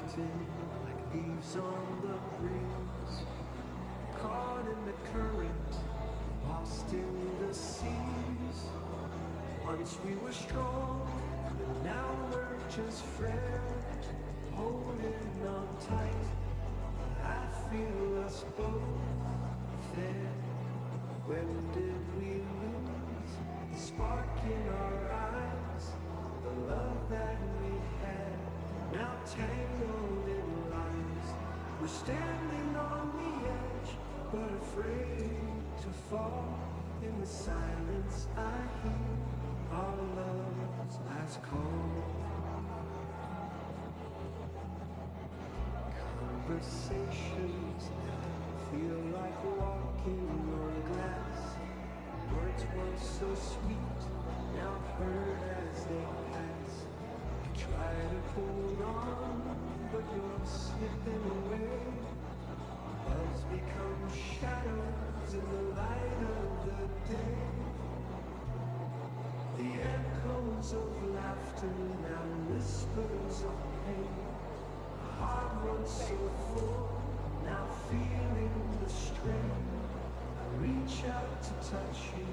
Drifting like leaves on the breeze, caught in the current, lost in the seas. Once we were strong, but now we're just frail, holding on tight. I feel us both there. When did we lose the spark in our eyes? The love that standing on the edge, but afraid to fall. In the silence, I hear our love's last call. Conversations feel like walking on glass. Words once so sweet, now heard as they pass. I try to hold on, but you're slipping away. Loves become shadows in the light of the day. The echoes of laughter now whispers of pain. My heart runs so full, now feeling the strain. I reach out to touch you,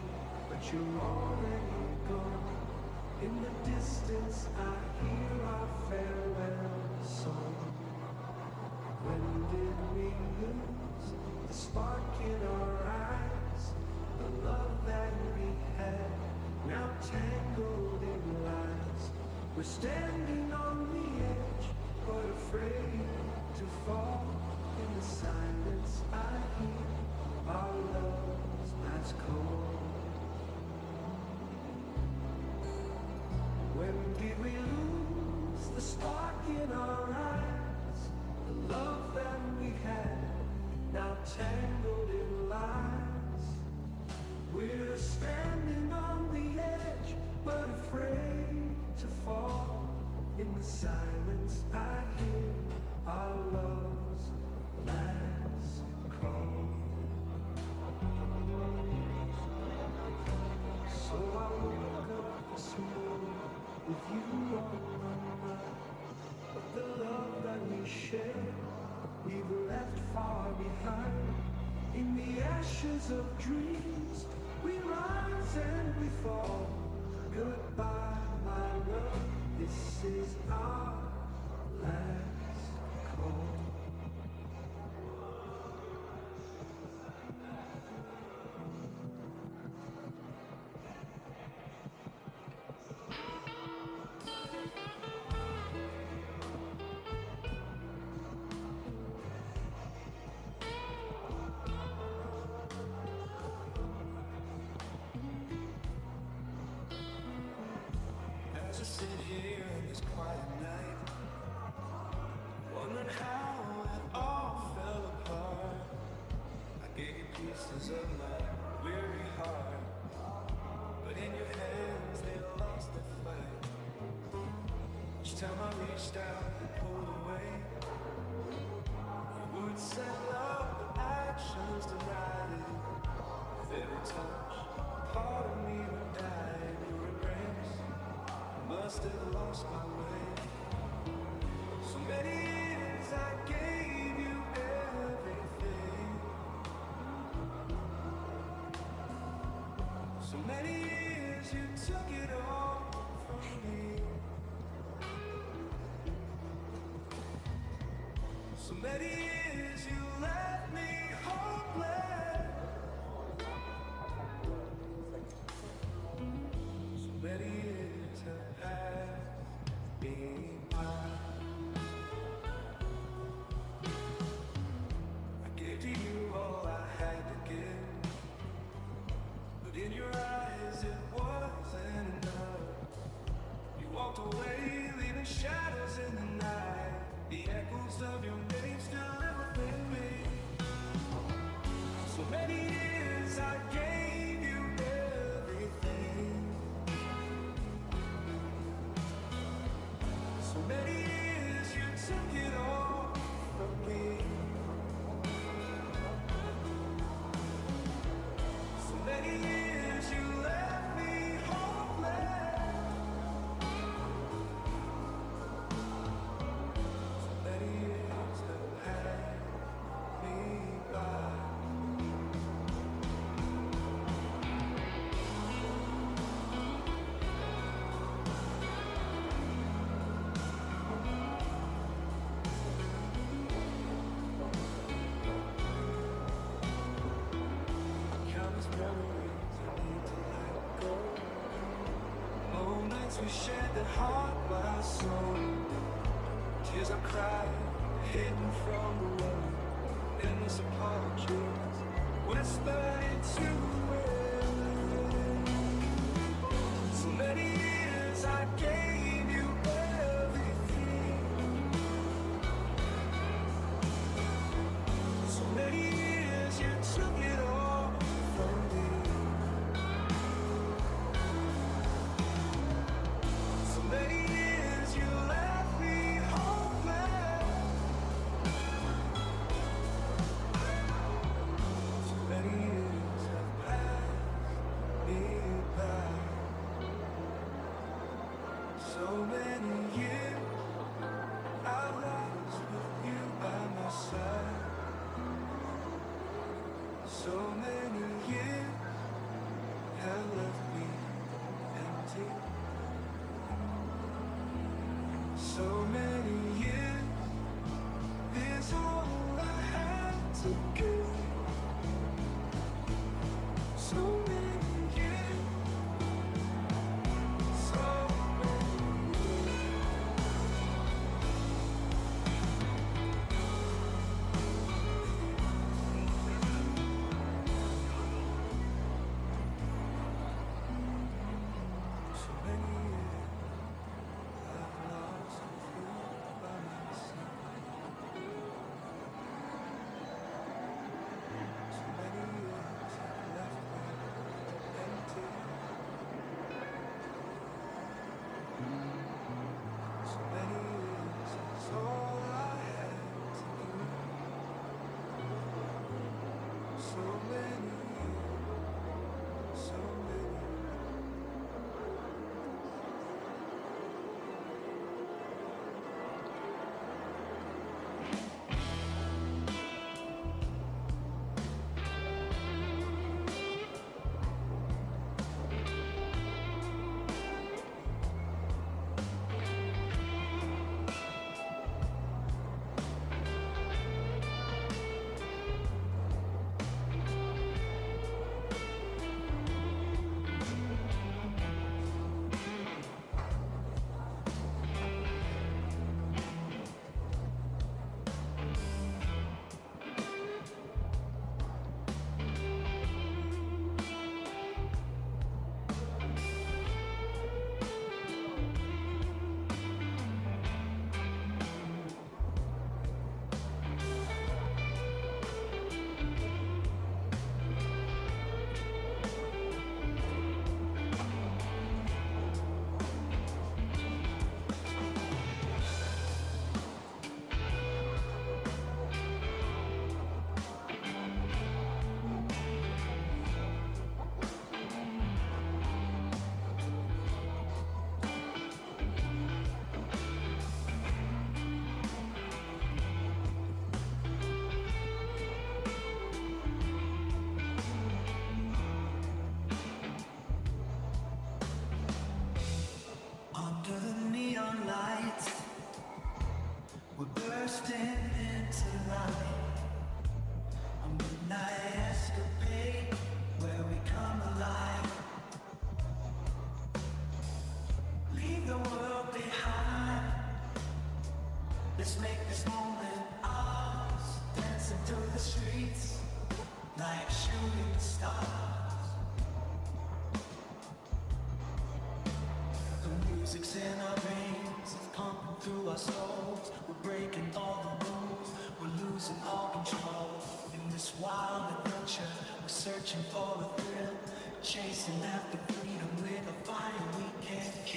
but you're already gone. In the distance, I hear our farewell song. When did we lose the spark in our eyes? The love that we had, now tangled in lies. We're standing on the edge, but afraid to fall. In the silence, I hear our love's last call. Of dreams, we rise I sit here in this quiet night, wondering how it all fell apart. I gave you pieces of my weary heart, but in your hands they lost the fight. Each time I reached out and pulled away, your words said love, but actions denied it. Every touch, So many years I gave you everything. So many years you took it all from me. So many years you left me you shared the heart, my soul. Tears I cried, hidden from the world. Endless apologies, whispered into air. So many years I gave.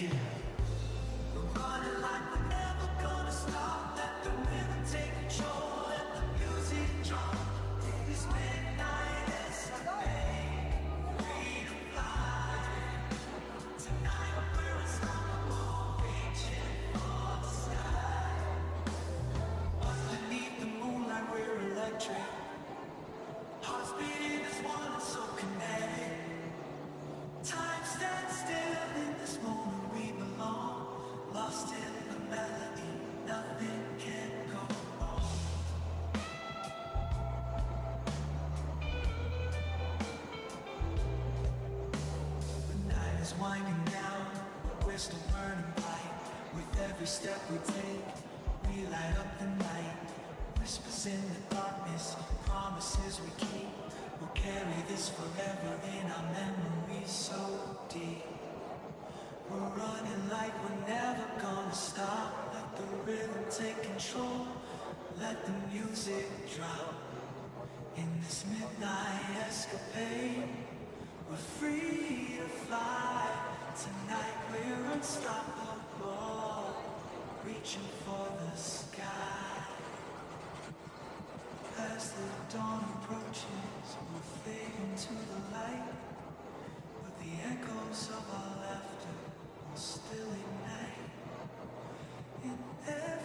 Yeah. We'll carry this forever in our memories so deep. We're running like we're never gonna stop. Let the rhythm take control. Let the music drop. In this midnight escapade, we're free to fly. Tonight we're unstoppable, reaching for the sky as the dawn approaches, we'll fade into the light, but the echoes of our laughter will still ignite. In every